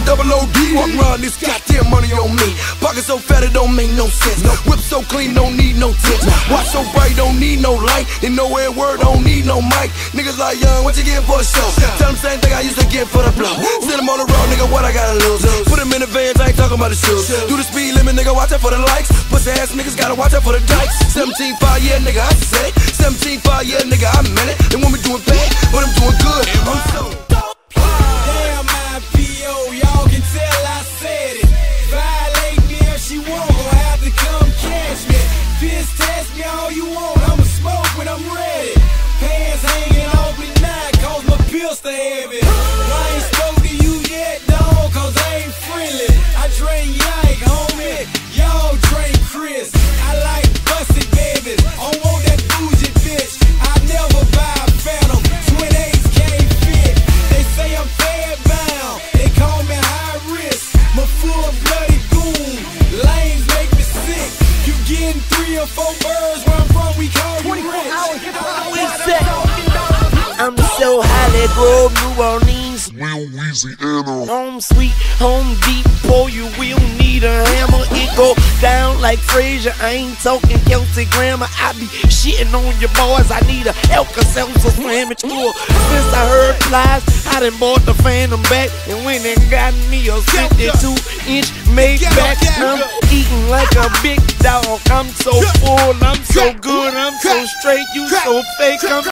a double OD. Walk around this goddamn money on me. Pocket so fat it don't make no sense. Whip so clean, don't need no tips. Watch so bright, don't need no light. And nowhere word, don't need no mic. Niggas like young, what you getting for a show? Tell them same thing I used to get for the blow. Send them on the road, nigga, what I gotta lose? Put them in the vans, I ain't talking about the shoes. Do the speed limit, nigga, watch out for the likes. Pussy ass niggas gotta watch out for the dikes. 17 5, yeah, nigga, I said it. 17 5, yeah, nigga, I meant it. They want me doing bad, but I'm doing good. I'm so. Getting three or four birds where I'm from, we call you rich. I'm so Hollygrove, New Orleans. Real Louisiana. Home sweet, home deep, pour you will need a hammer. It go down like Frazier. I ain't talking Kelsey Grammer. I be shitting on your boys. I need a Alka-Seltzer sandwich tour. Since I heard flies, I done bought the Phantom back and went and got me a 52 inch Maybach. I'm so good, I'm so straight, you so fake. I'm